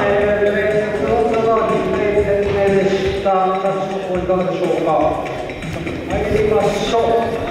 えー、でしたいかでしょうか参りましょう